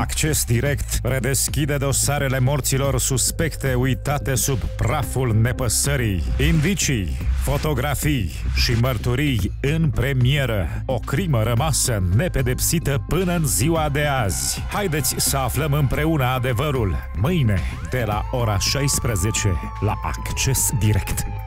Acces direct redeschide dosarele morților suspecte uitate sub praful nepăsării. Indicii, fotografii și mărturii în premieră. O crimă rămasă nepedepsită până în ziua de azi. Haideți să aflăm împreună adevărul. Mâine, de la ora 16, la Acces Direct.